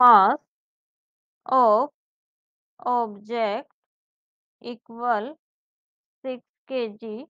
mass of object equal 6 kg